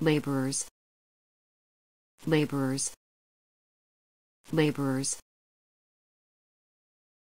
laborers. Laborers. Laborers.